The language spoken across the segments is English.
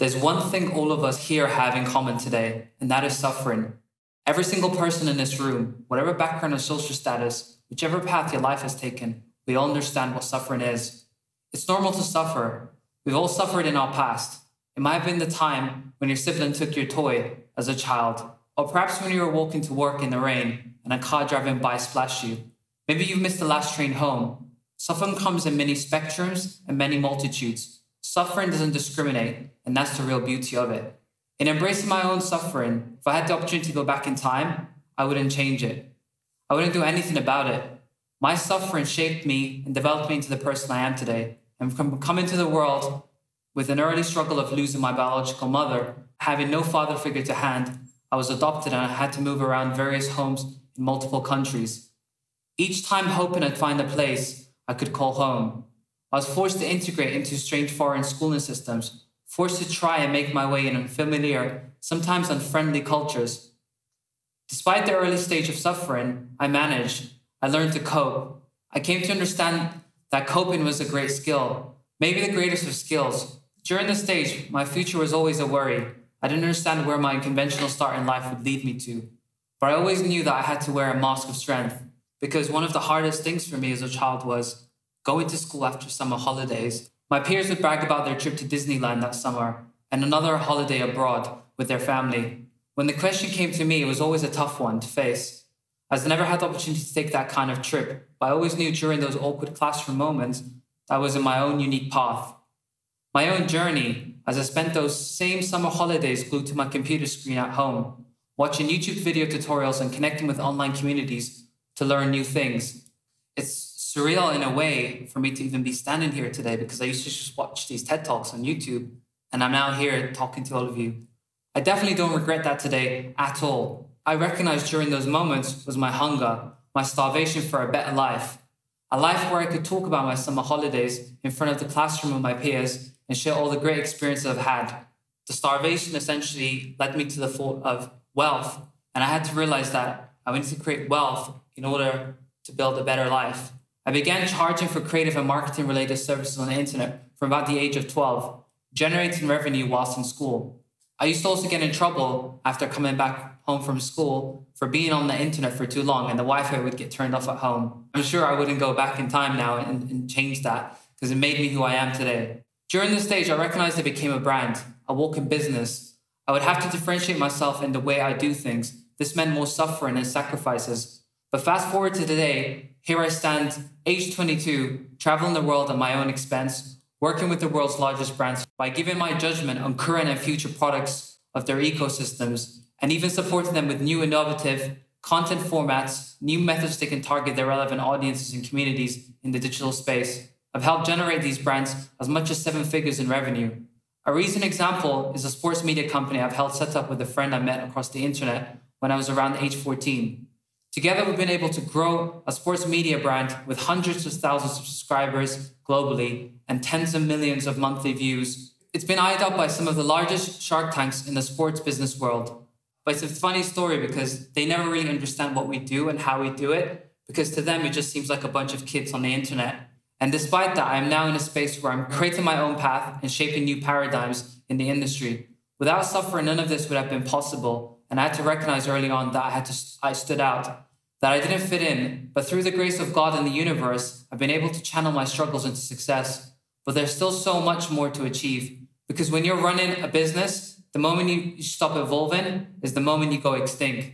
There's one thing all of us here have in common today, and that is suffering. Every single person in this room, whatever background or social status, whichever path your life has taken, we all understand what suffering is. It's normal to suffer. We've all suffered in our past. It might have been the time when your sibling took your toy as a child, or perhaps when you were walking to work in the rain and a car driving by splashed you. Maybe you've missed the last train home. Suffering comes in many spectrums and many multitudes. Suffering doesn't discriminate, and that's the real beauty of it. In embracing my own suffering, if I had the opportunity to go back in time, I wouldn't change it. I wouldn't do anything about it. My suffering shaped me and developed me into the person I am today. And from coming to the world with an early struggle of losing my biological mother, having no father figure to hand, I was adopted and I had to move around various homes in multiple countries. Each time hoping I'd find a place I could call home, I was forced to integrate into strange foreign schooling systems, forced to try and make my way in unfamiliar, sometimes unfriendly cultures. Despite the early stage of suffering, I managed. I learned to cope. I came to understand that coping was a great skill, maybe the greatest of skills. During this stage, my future was always a worry. I didn't understand where my conventional start in life would lead me to. But I always knew that I had to wear a mask of strength because one of the hardest things for me as a child was going to school after summer holidays. My peers would brag about their trip to Disneyland that summer and another holiday abroad with their family. When the question came to me, it was always a tough one to face, as I never had the opportunity to take that kind of trip. But I always knew during those awkward classroom moments that I was in my own unique path. My own journey, as I spent those same summer holidays glued to my computer screen at home, watching YouTube video tutorials and connecting with online communities to learn new things. It's surreal in a way for me to even be standing here today because I used to just watch these TED Talks on YouTube and I'm now here talking to all of you. I definitely don't regret that today at all. I recognized during those moments was my hunger, my starvation for a better life. A life where I could talk about my summer holidays in front of the classroom of my peers and share all the great experiences I've had. The starvation essentially led me to the thought of wealth, and I had to realize that I wanted to create wealth in order to build a better life. I began charging for creative and marketing related services on the internet from about the age of 12, generating revenue whilst in school. I used to also get in trouble after coming back home from school for being on the internet for too long and the Wi Fi would get turned off at home. I'm sure I wouldn't go back in time now and, and change that because it made me who I am today. During this stage, I recognized I became a brand, a walk in business. I would have to differentiate myself in the way I do things. This meant more suffering and sacrifices. But fast forward to today, here I stand, age 22, traveling the world at my own expense, working with the world's largest brands by giving my judgment on current and future products of their ecosystems, and even supporting them with new innovative content formats, new methods they can target their relevant audiences and communities in the digital space. I've helped generate these brands as much as seven figures in revenue. A recent example is a sports media company I've helped set up with a friend I met across the internet when I was around age 14. Together, we've been able to grow a sports media brand with hundreds of thousands of subscribers globally and tens of millions of monthly views. It's been eyed up by some of the largest shark tanks in the sports business world. But it's a funny story because they never really understand what we do and how we do it, because to them, it just seems like a bunch of kids on the internet. And despite that, I'm now in a space where I'm creating my own path and shaping new paradigms in the industry. Without suffering, none of this would have been possible. And I had to recognize early on that I had to I stood out, that I didn't fit in, but through the grace of God and the universe, I've been able to channel my struggles into success. But there's still so much more to achieve. Because when you're running a business, the moment you stop evolving is the moment you go extinct.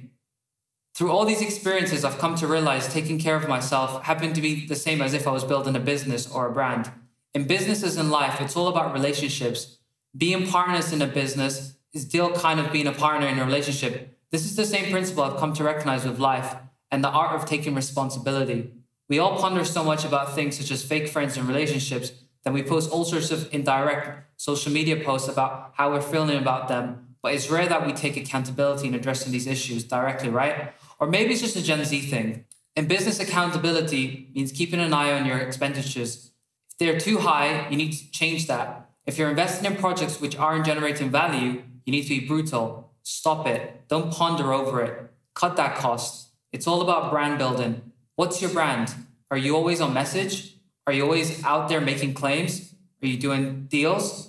Through all these experiences, I've come to realize taking care of myself happened to be the same as if I was building a business or a brand. In businesses and life, it's all about relationships. Being partners in a business still kind of being a partner in a relationship. This is the same principle I've come to recognize with life and the art of taking responsibility. We all ponder so much about things such as fake friends and relationships that we post all sorts of indirect social media posts about how we're feeling about them. But it's rare that we take accountability in addressing these issues directly, right? Or maybe it's just a Gen Z thing. In business, accountability means keeping an eye on your expenditures. If they're too high, you need to change that. If you're investing in projects which aren't generating value, you need to be brutal. Stop it. Don't ponder over it. Cut that cost. It's all about brand building. What's your brand? Are you always on message? Are you always out there making claims? Are you doing deals?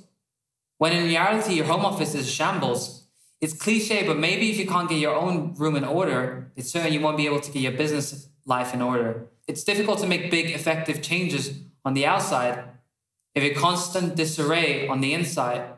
when in reality, your home office is shambles. It's cliche, but maybe if you can't get your own room in order, it's certain you won't be able to get your business life in order. It's difficult to make big, effective changes on the outside if you're constant disarray on the inside.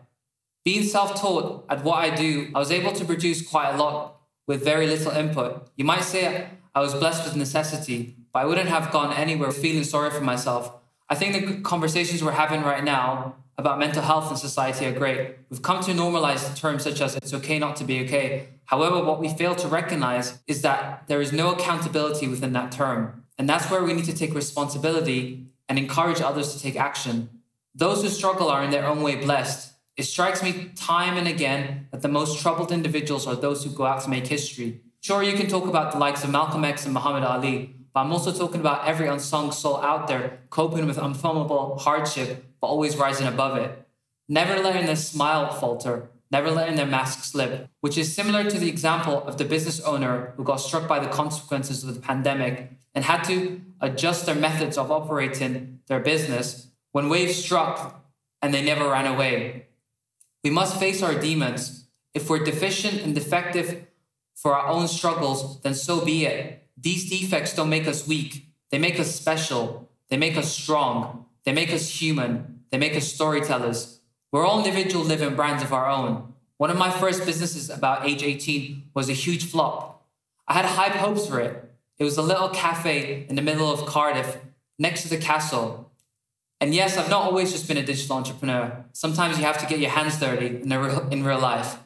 Being self taught at what I do, I was able to produce quite a lot with very little input. You might say I was blessed with necessity, but I wouldn't have gone anywhere feeling sorry for myself. I think the conversations we're having right now about mental health in society are great. We've come to normalize terms such as it's okay not to be okay. However, what we fail to recognize is that there is no accountability within that term. And that's where we need to take responsibility and encourage others to take action. Those who struggle are in their own way blessed. It strikes me time and again that the most troubled individuals are those who go out to make history. Sure, you can talk about the likes of Malcolm X and Muhammad Ali, but I'm also talking about every unsung soul out there coping with unfilmable hardship, but always rising above it. Never letting their smile falter, never letting their mask slip, which is similar to the example of the business owner who got struck by the consequences of the pandemic and had to adjust their methods of operating their business when waves struck and they never ran away. We must face our demons. If we're deficient and defective for our own struggles, then so be it. These defects don't make us weak. They make us special. They make us strong. They make us human. They make us storytellers. We're all individual living brands of our own. One of my first businesses about age 18 was a huge flop. I had high hopes for it. It was a little cafe in the middle of Cardiff, next to the castle. And yes, I've not always just been a digital entrepreneur. Sometimes you have to get your hands dirty in, real, in real life.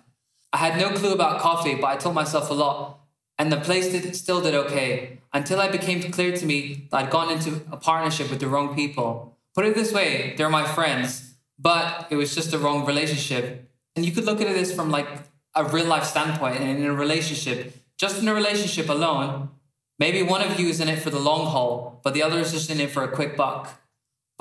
I had no clue about coffee, but I taught myself a lot and the place did, still did okay until it became clear to me that I'd gone into a partnership with the wrong people. Put it this way, they're my friends, but it was just the wrong relationship. And you could look at this from like a real life standpoint and in a relationship, just in a relationship alone, maybe one of you is in it for the long haul, but the other is just in it for a quick buck.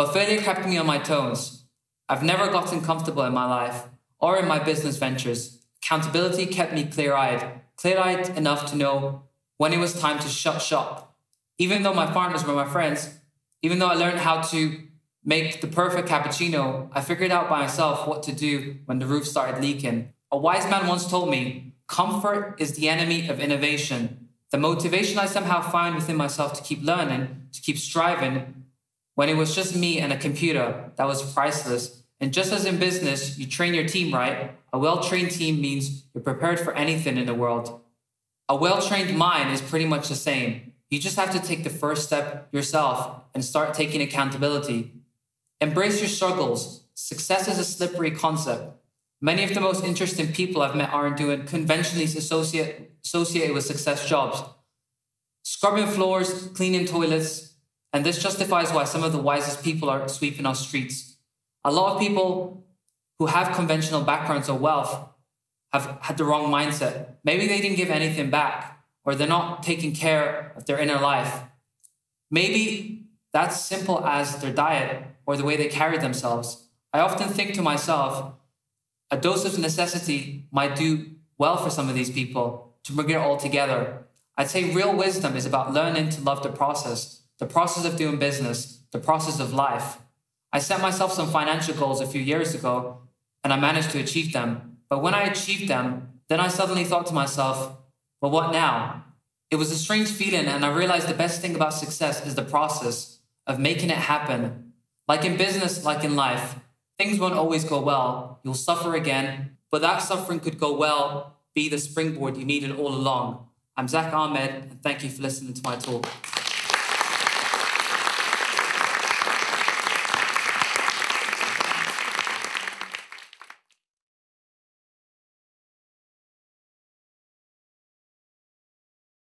But failure kept me on my toes. I've never gotten comfortable in my life or in my business ventures. Accountability kept me clear eyed clear-eyed enough to know when it was time to shut shop. Even though my partners were my friends, even though I learned how to make the perfect cappuccino, I figured out by myself what to do when the roof started leaking. A wise man once told me, comfort is the enemy of innovation. The motivation I somehow find within myself to keep learning, to keep striving, when it was just me and a computer, that was priceless. And just as in business, you train your team right, a well trained team means you're prepared for anything in the world. A well trained mind is pretty much the same. You just have to take the first step yourself and start taking accountability. Embrace your struggles. Success is a slippery concept. Many of the most interesting people I've met aren't doing conventionally associate, associated with success jobs. Scrubbing floors, cleaning toilets, and this justifies why some of the wisest people are sweeping our streets. A lot of people who have conventional backgrounds or wealth have had the wrong mindset. Maybe they didn't give anything back, or they're not taking care of their inner life. Maybe that's simple as their diet or the way they carry themselves. I often think to myself, a dose of necessity might do well for some of these people to bring it all together. I'd say real wisdom is about learning to love the process, the process of doing business, the process of life. I set myself some financial goals a few years ago and I managed to achieve them. But when I achieved them, then I suddenly thought to myself, well, what now? It was a strange feeling, and I realized the best thing about success is the process of making it happen. Like in business, like in life, things won't always go well. You'll suffer again, but that suffering could go well, be the springboard you needed all along. I'm Zack Ahmed, and thank you for listening to my talk.